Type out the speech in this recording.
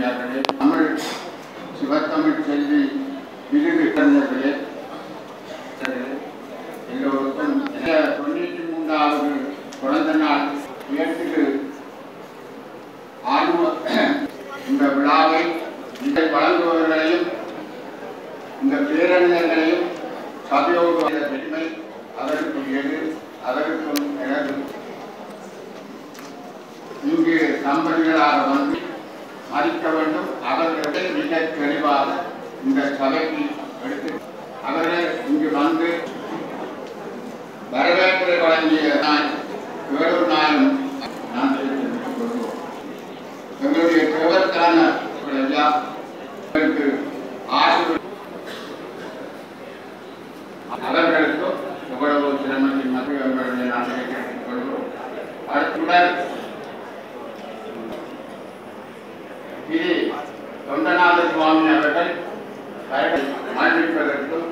பெரியார்களே தமிழ் சிவத்தமிழ் செல்வி விருது கலைஞர்களே எல்லோருக்கும் தொண்ணூற்றி மூன்றாவது பிறந்த நாள் உயர்த்திடு ஆண்டு இந்த விழாவை இதை வழங்குபவர்களையும் இந்த பேரறிஞர்களையும் சபையோடு பெருமை அதற்கு அதற்குரியது அதற்கும் எனது. இங்கு தம்பதிகளாக வந்து மதிக்க வேண்டும். அவர்களை மிக தெளிவாக இந்த சபைக்கு எடுத்து அவர்கள் இங்கு வந்து வரவேற்பை வழங்கிய நான் வேறொரு நாளும் நான் எங்களுடைய தேவருக்கான ஐயா அவர்களுக்கும் எவ்வளவு சிரமத்தின் மத்திய அவர்களை நான் கேட்டுக் அடுத்துடன் இது தொண்டநாத சுவாமி அவர்கள் மரணிப்பதற்கும்